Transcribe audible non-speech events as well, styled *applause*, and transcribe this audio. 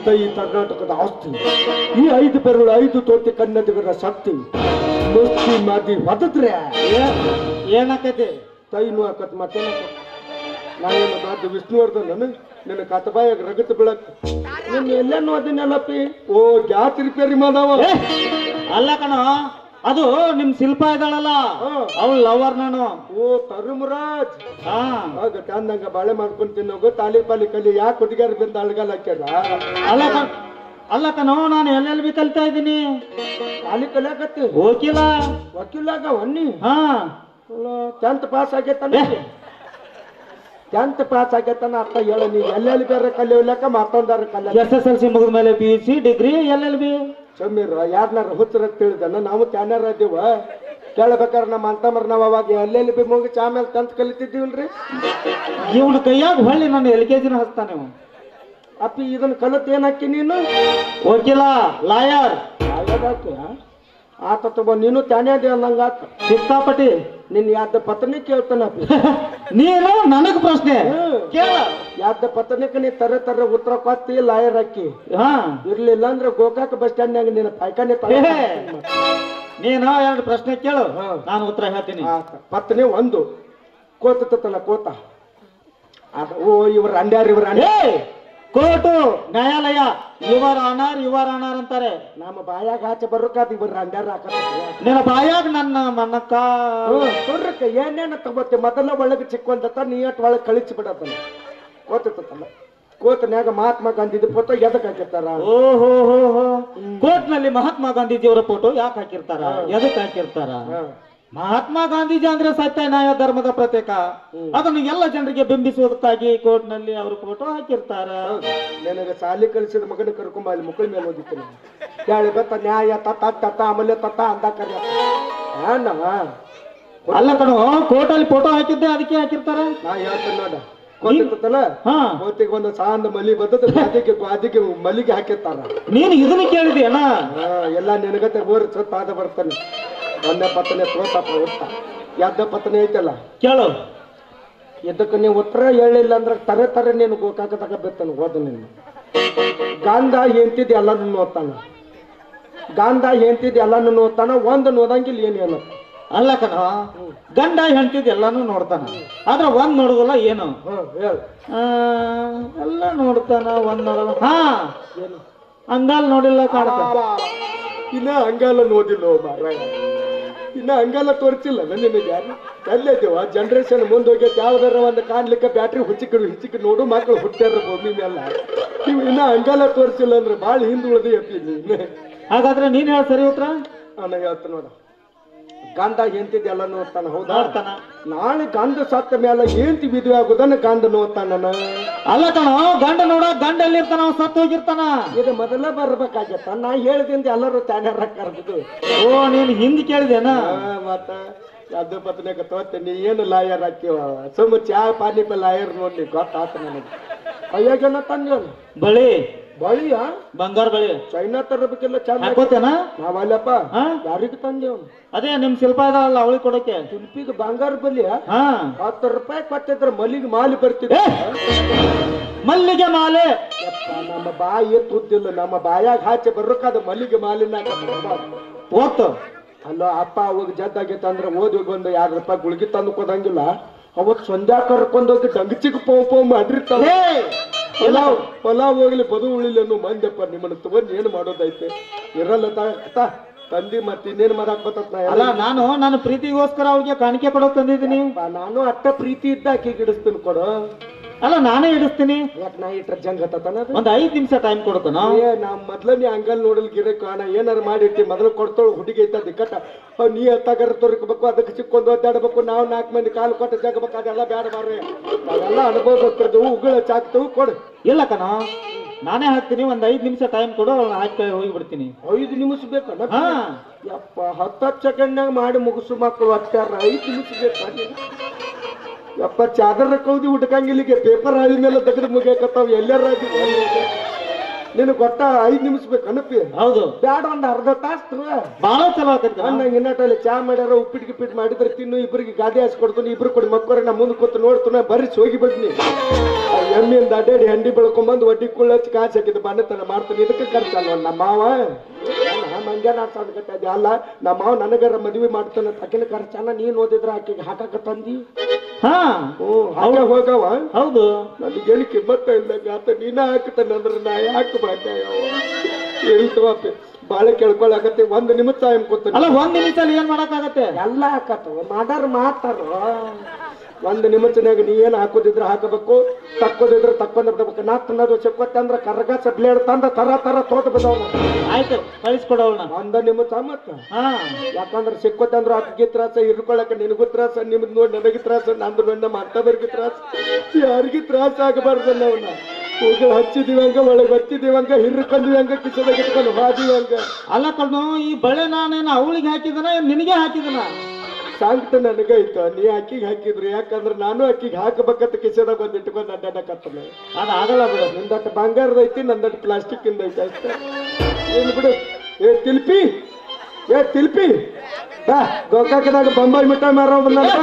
ಇದ್ದ ಈ ಕರ್ನಾಟಕದ ಆಸ್ತಿ. ಈ ಐದು ಬೆರಳು ಐದು ತೋಟಿ ಕನ್ನಡಿಗರ ಶಕ್ತಿ. ಮುಸ್ತಿ ಮಾದಿ ಹೊದದ್ರೆ ಏನಾಕತಿ ತೈನು ಹಾಕತ್ ಮತ್ತೆ ನಾನೇನು ಮಾತು ವಿಷ್ಣುವರ್ಧನ್ ನಿನ್ನ ಕತಬಾಯಾಗ ರಗತ್ ಬೀಳಕ್. ನಿನ್ನ ಎಲ್ಲೇನು ಅದನ್ನೆಲ್ಲಪ್ಪಿ ಓ ಜಾತ್ರಿ ರಿಪೇರಿ ಮಾಡವ. ಏ, ಅಲ್ಲ ಕಣೋ. ಅದು ನಿಮ್ ಶಿಲ್ಪ ಇದ್ದಾಳಲ್ಲ ಹಾ. ಲವರ್ ನಾನು. ಓ ತರುಮರಾಜ್. ಚಂದಂಗ ಬಾಳೆ ಮಾಡ್ಕೊಂಡ್ ತಿನ್ನೋಗು ತಾಲಿ ಪಾಲಿ ಕಲಿ ಯಾಕೆ ಹುಡುಗಿಯರ್ ಬಿಂದ ಅಳ್ಗಲ್ ಹಾಕ್ಯದ ಅಲ್ಲ ಅಲ್ಲ ಕಣೋ ನಾನು ಎಲ್ಲೆಲ್ಲಿ ಬಿ ಕಲಿತಾ ಇದ್ದೀನಿ. ತಾಲಿ ಕಲಿಯಾಕತ್ತಿ? ವಕೀಲ. ವಕೀಲಾಗ ಒನ್ನಿ ಹಾ. ಟೆಂತ್ ಪಾಸ್ ಆಗೈತನ ಟೆಂತ್ ಪಾಸ್ ಆಗೈತನ ಅರ್ಥ ಹೇಳ ನೀ ಎಲ್ಲೆಲ್ಲಿ ಬೇರೆ ಕಲಿಯೋಲಕ್ಕ ಮತ್ತೊಂದಾರ ಕಲಿಯ ಎಸ್ ಎಸ್ ಎಲ್ ಸಿ ಮುಗಿದ ಮೇಲೆ ಪಿ ಯು ಸಿ ಡಿಗ್ರಿ ಎಲ್ಲೆಲ್ಲಿ ಬಿ ಸಮೀರ್ ಯಾರನ್ನ ಹುಚ್ಚರ ತಿಳಿದನ ನಾವು ಕ್ಯಾನರ್ ಅದೀವ ಕೇಳ್ಬೇಕಾರೆ ನಮ್ಮ ಅಂತಮರ್ ನಾವು ಅವಾಗ ಎಲ್ಲೆಲ್ಲಿ ಬಿ ಮುಗಿ ಆಮೇಲೆ ತಂತ ಕಲಿತಿದ್ದೀವಲ್ರಿ? ಇವನ ಕೈಯಾಗ ಹೊಳ್ಳಿ ನಾನು ಎಲ್ ಕೆ ಜಿನ ಹಚ್ತಾನೆ ಇವ. ಅಪ್ಪಿ ಇದನ್ನ ಕಲತ್ ಏನ್ ಹಾಕಿ ನೀನು? ವಕೀಲ ಲಾಯರ್. ಹಾಕಿ ಆತ ತಗೋ ನೀನು ತಾನೇ ಅದೇ ಅಂದಂಗ ಸಿಕ್ಕಾಪಟ್ಟಿ ನಿನ್ ಯಾದ ಪತ್ನಿ ಕೇಳ್ತಾನ *laughs* ನೀನು ನನಗ್ ಪ್ರಶ್ನೆ. ಕೇಳ. ಯಾವ್ದ ಪತ್ನಿಕ ನೀ ತರ ತರ ಉತ್ತರ ಕೊತ್ತಿ ಲಾಯರ್ ಹಾಕಿ. ಹಾ. ಇರ್ಲಿಲ್ಲ ಅಂದ್ರೆ ಗೋಕಾಕ ಬಸ್ ಸ್ಟ್ಯಾಂಡ್ನಾಗ ನಿನ್ನ ಪಾಯ್ಕಾನೆ ನೀನು ಎರಡು ಪ್ರಶ್ನೆ ಕೇಳು. ನಾನು ಉತ್ತರ ಹೇಳ್ತೀನಿ. ಪತ್ನಿ ಒಂದು. ಕೋತ ತನ್ನ ಕೋತ. ಅದ ಓ ಇವ್ರ ಅಂಡ್ಯಾರ ಇವ್ರ ಅಂಡ್ಯಾರ ಕೋರ್ಟು ನ್ಯಾಯಾಲಯ ಇವರ ಅನಾರ್ ಇವರ ಅನಾರ್ ಅಂತಾರೆ. ನಮ್ಮ ಬಾಯಾಗ ಆಚೆ ಬರ್ರಕಾದ ಇವ್ರ ಅಂಡ್ಯಾರ ನಿನ್ನ ಬಾಯಾಗ ನನ್ನ ಮನಕ್ಕ ನೋಡ್ರಕ್ಕ ಏನೇನ ತಗೋತಿ? ಮೊದಲ ಒಳಗೆ ಚಿಕ್ಕಂತ ನೀ ಅಟ್ ಒಳಗೆ ಕಳಿಸಿ ಬಿಡತ್ತ ಗೊತ್ತಿರ್ತಲ್ಲ ಕೋತನ್ಯಾಗ ಮಹಾತ್ಮ ಗಾಂಧೀಜಿ ಫೋಟೋ ಎದಕ್ ಹಾಕಿರ್ತಾರ? ಓಹೋ ಹೋ ಹೋ ಕೋರ್ಟ್ನಲ್ಲಿ ಮಹಾತ್ಮ ಗಾಂಧೀಜಿಯವರ ಫೋಟೋ ಯಾಕೆ ಹಾಕಿರ್ತಾರ? ಎದಕ್ ಹಾಕಿರ್ತಾರ. ಮಹಾತ್ಮ ಗಾಂಧೀಜಿ ಅಂದ್ರೆ ಸತ್ಯ ನ್ಯಾಯ ಧರ್ಮದ ಪ್ರತೀಕ. ಅದನ್ನು ಎಲ್ಲ ಜನರಿಗೆ ಬಿಂಬಿಸುವುದಕ್ಕಾಗಿ ಕೋರ್ಟ್ನಲ್ಲಿ ಅವರು ಫೋಟೋ ಹಾಕಿರ್ತಾರ. ನನಗೆ ಸಾಲಿ ಕಳಿಸಿದ ಮಗನ ಕರ್ಕೊಂಬ ಅಲ್ಲಿ ಮುಖ ಮೇಲೆ ಓದಿತ್ತು ಕೇಳಿ ಬತ್ತ ನ್ಯಾಯ ತತ್ತ ತತ್ತ ಆಮೇಲೆ ತತ್ತ ಅಂತ ಕರಿ ಏನ? ಅಲ್ಲ ಕಣೋ ಕೋರ್ಟ್ ಅಲ್ಲಿ ಫೋಟೋ ಹಾಕಿದ್ದೆ ಅದಕ್ಕೆ ಹಾಕಿರ್ತಾರೆ? ನಾ ಹೇಳ್ತೇನೆ ನೋಡ. ಹಾ. ಕೋತಿಗೆ ಒಂದು ಸಾಂದ ಮಲಿ ಬದ್ದದ ಅದಕ್ಕೆ ಮಲ್ಲಿಗೆ ಹಾಕಿರ್ತಾರ. ನೀನು ಇದನ್ನ ಕೇಳಿದೆಯಣ್ಣ ಹಾ, ಎಲ್ಲ ನಿನಗತೆ ಓರ್ ಸತ್ ಆದ ಬರ್ತಾನೆ. ಒಂದೇ ಪತ್ನಿ ತೋತಪ್ಪ ಒತ್ತ ಎದ್ದ ಪತ್ನಿ ಐತಲ್ಲ? ಕೇಳು. ಇದಕ್ಕೆ ನೀವು ಉತ್ತರ ಹೇಳಿಲ್ಲ ಅಂದ್ರೆ ತರೆ ತರೆ ನೀನು ಗೋಕಾಕ ತಗ ಬಿತ್ತಾನ ಹೋದ ನೀನು. ಗಾಂಧ ಎಂತಿದ್ ಎಲ್ಲಾನು ನೋತಾನ ಗಾಂಧ ಎಂತಿದ್ ಎಲ್ಲಾನು ನೋತಾನ ಒಂದು ನೋದಂಗಿಲ್ಲ ಏನು ಏನು. ಅಲ್ಲ ಕಣ ಗಂಡ ಹೆಂಡತಿದ್ ಎಲ್ಲಾನು ನೋಡ್ತಾನ. ಆದ್ರೆ ಒಂದ್ ನೋಡುದಲ್ಲ ಏನು? ಎಲ್ಲ ನೋಡ್ತಾನ ಒಂದ್ ನೋಡಲ್ಲ. ಹಾ ಏನು? ಅಂಗಾಲ್ ನೋಡಿಲ್ಲ ಕಾಣ್ತಾನ ಇನ್ನ ಹಂಗಲ್ಲ ನೋಡಿಲ್ಲ ಇನ್ನ ಹಂಗೆಲ್ಲ ತೋರಿಸಿಲ್ಲ. ನಿನಗೆ ಯಾರು? ಜನ್ರೇಷನ್ ಜನರೇಷನ್ ಮುಂದೋಗಿ ಯಾವ್ದಾರ ಒಂದು ಕಾಣ್ಲಿಕ್ಕೆ ಬ್ಯಾಟ್ರಿ ಹುಚ್ಚಿಕ್ ಹಿಚ್ಚಿಕ ನೋಡು ಮಕ್ಕಳು ಹುಟ್ಟ್ಯಾರ ಭೂಮಿ ಮೇಲೆ. ನೀವು ಇನ್ನ ಹಂಗೆಲ್ಲ ತೋರಿಸಿಲ್ಲ ಅಂದ್ರೆ ಭಾಳ ಹಿಂದುಳಿದಿ ಎಪ್ಪಿ ನೀನು ಹಾಗಾದ್ರೆ ನೀನ್ ಹೇಳ ಸರಿ ಉತ್ತರ ನಾನು ಹೇಳ್ತೀನಿ ನೋಡ. ಗಂಧ ಎಲ್ಲ ನೋಡ್ತಾನ ಹೌದಾ? ನೋಡ್ತಾನ. ನಾಳೆ ಗಂಧ ಸತ್ತ ಮೇಲೆ ಏಂತಿ ವಿಧವೆ ಆಗುದನ್ನ ಗಂಧ ನೋಡ್ತಾನ ಅಲ್ಲ ಕಣ ಗಂಡ ನೋಡ ಗಂಡ ಎಲ್ಲಿರ್ತಾನ ಅವ ಸತ್ತು ಹೋಗಿರ್ತಾನ. ಇದು ಮೊದಲ ಬರ್ಬೇಕಾಗತ್ತ. ನಾ ಹೇಳ್ದಿಂದ ಎಲ್ಲರೂ ತಾನ್ಯಾರ ಕರ್ದು ಓ ನೀನ್ ಹಿಂದ್ ಕೇಳಿದೇನ? ಮತ್ತ. ಅದು ಪತ್ನಿಗೆ ತೋತೆ ನೀ ಏನು ಲಾಯರ್ ಹಾಕಿವ ಸುಮ್ಮ ಚಾ ಪಾನಿ ಪೆ ಲಾಯರ್ ನೋಡ್ಲಿ ಗೊತ್ತಾತ ನನಗೆ. ಅಯ್ಯೋ ಜನ ತಂದೇನು ಬಳಿ ಬಳಿಯ ಬಂಗಾರ ಬಳಿ ಚೈನಾ ತರಬೇಕಿಲ್ಲ ಚಂದ ಹಾಕೋತೇನ? ಯಾರಿಗೆ ತಂದೇವ್ ಅದೇ ನಿಮ್ ಶಿಲ್ಪ ಅದಲ್ಲ ಅವಳಿಗೆ ಕೊಡಕ್ಕೆ. ಶಿಲ್ಪಿಗೆ ಬಂಗಾರ ಬಲಿಯ ಹಾ. ಹತ್ತು ರೂಪಾಯಿ ಕೊಟ್ಟಿದ್ರೆ ಮಲ್ಲಿಗೆ ಮಾಲಿ ಬರ್ತಿದ್ರೆ ಮಲ್ಲಿಗೆ ಮಾಲೆ. ನಮ್ಮ ಬಾಯಿ ತುದ್ದಿಲ್ಲ ನಮ್ಮ ಬಾಯಾಗ ಹಾಚಿ ಬರ್ಬೇಕಾದ ಮಲ್ಲಿಗೆ ಮಾಲಿನ ಓದ್ತು ಅಲ್ಲೋ ಅಪ್ಪ ಅವಾಗ ಜದ್ದಾಗಿ ತಂದ್ರೆ ಓದಿ ಒಂದು ಎರಡು ರೂಪಾಯಿ ಗುಳಿಗೆ ತಂದು ಕೊಡಂಗಿಲ್ಲ. ಅವತ್ ಸಂಧ್ಯಾ ಕರ್ಕೊಂಡೋಗಿ ಡಂಗಚಿಗೆ ಪೋ ಪೋ ಮಾಡಿರ್ತಾವ ಪಲಾವ್ ಹೊಲ ಹೋಗ್ಲಿ ಬದು ಉಳಿಲಿ ಅನ್ನೋ ಮಂದ್ಯಪ್ಪ ನಿಮ್ಮನ್ನು ತಗೊಂಡ್ ಏನು ಮಾಡೋದೈತೆ? ಇರಲ್ಲ ತಾ- ತಂದಿ ಮತ್ತೆ ಇನ್ನೇನು ಮಾಡಕ್ ಬತ್ತ ನಾ ಅಲ್ಲ ನಾನು ನನ್ನ ಪ್ರೀತಿಗೋಸ್ಕರ ಅವ್ರಿಗೆ ಕಾಣಿಕೆ ಕೊಡೋಕ್ ತಂದಿದ್ದೀನಿ. ನಾನು ಅಟ್ಟ ಪ್ರೀತಿ ಇದ್ದ ಆಕಿ ಗಿಡಿಸ್ತೀನಿ ಕೊಡು. ಅಲ್ಲ ನಾನೇ ಇಡಿಸ್ತೀನಿ ಯಾಕೆ ನಾ ಇಟ್ರ ಜಂಗ್ ಹತ್ತತನದು ಒಂದ್ ಐದ್ ನಿಮಿಷ ಟೈಮ್ ಕೊಡ್ತಾನ ಏ ನಾ ಮೊದ್ಲ ನೀ ಹಂಗಲ್ ನೋಡಲ್ ಗಿಡಕ್ಕೆ ಕಾಣ ಏನಾರು ಮಾಡಿಟ್ಟಿ ಮೊದಲು ಕೊಡ್ತೋಳು ಹುಡುಗಿ ಐತ ದಿಕ್ಕಟ್ಟ ಅವ್ ನೀ ಎತ್ತಾಗರ ತೊರಕಬೇಕು ಅದಕ್ಕೆ ಚಿಕ್ಕೊಂದು ಒದ್ದಾಡಬೇಕು ನಾವು ನಾಲ್ಕು ಮಂದಿ ಕಾಲು ಕೊಟ್ಟು ಜಗಬೇಕು ಅದೆಲ್ಲ ಬೇಡ ಬಾರ್ರಿ ನಾವೆಲ್ಲ ಅನುಭವಿಸ್ತಿರ್ದವು ಉಗುಳ ಚಾಕ್ತವು ಕೊಡು. ಇಲ್ಲ ಕಣ ನಾನೇ ಹಾಕ್ತೀನಿ ಒಂದ್ ಐದ್ ನಿಮಿಷ ಟೈಮ್ ಕೊಡು ಅವ್ಳನ್ನ ಹಾಕಿ ಹೋಗಿ ಬಿಡ್ತೀನಿ ಐದು ನಿಮಿಷ ಹಾ. ಯಪ್ಪ ಹತ್ತು ಸೆಕೆಂಡ್ನಾಗ ಮಾಡಿ ಮುಗಿಸು ಮಕ್ಕಳು ಅಟ್ಟಾರ ಐದು ನಿಮಿಷ ಬೇಕಾ? ಯಪ್ಪ ಚಾದರ ಕೌದಿ ಉಟ್ಕಂಗಿಲ್ಲಿಗೆ ಪೇಪರ್ ಆದ ಮೇಲೆ ತೆಗೆದು ಮುಗಿಯಕತ್ತಾವ ಎಲ್ಲಾರ ನಿನಗೆ ಗೊತ್ತ ಐದ್ ನಿಮಿಷ ಬೇಕು ಅನಪಿ ಹೌದು. ಬ್ಯಾಡ ಒಂದ್ ಅರ್ಧ ತಾಸು ಬಹಳ ಚಲೋ ಆಕೈತಿ ನಂಗೆ ಇನ್ನಟಲ್ಲಿ ಚಾ ಮಾಡ್ಯಾರ ಉಪ್ಪಿಟ್ಟು ಗಿಪ್ಪಿಟ್ ಮಾಡಿದ್ರೆ ತಿನ್ನು ಇಬ್ಬರಿಗೆ ಗಾದಿ ಹಾಸ್ಕೊಡ್ತೀನಿ ಇಬ್ರು ಕೊಡಿ ಮಕ್ಕಳ ನಾ ಮುಂದೆ ಕೂತು ನಾ ಬರ್ರಿ ಹೋಗಿ ಬಿಡ್ತೀನಿ. ಎಮ್ಮಿಂದ ಎಮ್ಮೆಯಿಂದ ಅಡ್ಡಾಡಿ ಹಂಡಿ ಬೆಳ್ಕೊಂಬಂದು ಒಡ್ಡಿ ಕುಳ್ಳ ಹಚ್ಚಿ ಕಾಸು ಹಾಕಿದ್ದು ಬಣ್ಣತನ ಮಾಡ್ತಾನೆ. ಇದಕ್ಕೆ ಖರ್ಚಲ್ಲ ನಮ್ಮ ಮಾವ. ನಾನು ಮಂಗ್ಯ ಅದೇ ಅಲ್ಲ ನಮ್ಮ ಮಾವ ನನಗರ ಮದುವೆ ಮಾಡ್ತಾನೆ ತಕಿನ ಖರ್ಚನ ನೀನ್ ಓದಿದ್ರ ಆಕೆಗೆ ಹಾಕಕ ತಂದಿ? ಹಾ ಹ್ಞೂ ಹಾಕ ಹೋಗವ? ಹೌದು. ನನ್ನ ಗೆಳಿಕೆ ಕಿಮ್ಮತ್ತ ಇಲ್ಲ ಆತ ನೀನ ಹಾಕ್ತಾನೆ ಅಂದ್ರೆ ನಾ ಯಾಕೆ ಬಾಡ್ಯ ಬಾಳೆ ಬಾಳ ಕೇಳ್ಕೊಳಕತ್ತೆ ಒಂದ್ ನಿಮಿಷ ಟೈಮ್ ಕೂತಾನೆ ಅಲ್ಲ ಒಂದ್ ನಿಮಿಷ ಏನ್ ಮಾಡಕ್ಕಾಗತ್ತೆ? ಎಲ್ಲ ಹಾಕತ್ತವ ಮಾಡಾರ ಮಾತಾರ. ಒಂದ್ ನಿಮಿಷನಾಗ ನೀ ಏನು ಹಾಕೋದಿದ್ರೆ ಹಾಕಬೇಕು ತಕ್ಕೋದಿದ್ರೆ ತಕ್ಕೊಂಡ್ ಬಿಡಬೇಕು ನಾ ತಿನ್ನೋದು ಚಕ್ಕೊತ್ತೆ ಅಂದ್ರೆ ಕರ್ಗ ಬ್ಲೇಡ್ ತಂದ ತರ ತರ ತೋಟ ಬಿದ್ದವನು ಆಯ್ತು ಕಳಿಸ್ಕೊಡವಣ ಒಂದ ನಿಮಿಷ ಮತ್ತ. ಯಾಕಂದ್ರೆ ಸಿಕ್ಕೊತ್ತೆ ಅಂದ್ರೆ ಅಕ್ಕಿ ತ್ರಾಸ ಇರ್ಕೊಳಕ ನಿನಗೂ ತ್ರಾಸ ನಿಮ್ದು ನೋಡಿ ನನಗೆ ತ್ರಾಸ ನಂದು ನೋಡಿ ನಮ್ಮ ಅಂತವರಿಗೆ ತ್ರಾಸ. ಯಾರಿಗೆ ತ್ರಾಸ ಆಗಬಾರ್ದಲ್ಲ ಅವನ್ನ ಹೋಗಿ ಹಚ್ಚಿದಿವಂಗ ಒಳಗೆ ಹಚ್ಚಿದೀವಿ ಹಿರ್ಕೊಂಡಿವಂಗ ಕಿಸದಾಗ ಇಟ್ಕೊಂಡು ಹಾದಿವಿ ಅಲ್ಲ ಕಣ್ಣು ಈ ಬಳೆ ನಾನೇನು ಅವಳಿಗೆ ಹಾಕಿದನ ನಿನಗೆ ಹಾಕಿದನ? ಸಾಂಕ್ಟ ನನಗೈತ ನೀ ಅಕ್ಕಿಗೆ ಹಾಕಿದ್ರಿ. ಯಾಕಂದ್ರೆ ನಾನು ಅಕ್ಕಿಗೆ ಹಾಕಬೇಕಂತ ಕಿಸೆದಾಗ ಬಂದು ಇಟ್ಕೊಂಡು ಅಡ್ಡಾಡಕತ್ತಲ್ಲ ಅದು ಆಗಲ್ಲ ಬಿಡ. ನಿಂದಟ್ ಬಂಗಾರದ ಐತಿ ನಂದಟ್ ಪ್ಲಾಸ್ಟಿಕ್ ಇಂದ ಐತಿ ಅಷ್ಟೇ. ಏನ್ ಬಿಡು. ಏ, ತಿಲ್ಪಿ. ಏ, ತಿಲ್ಪಿ. ಬಾ. ಗೋಕಾಕದಾಗ ಬೊಂಬಾಯಿ ಮಿಠಾಯಿ ಮಾರೋ ಬಂದಂತ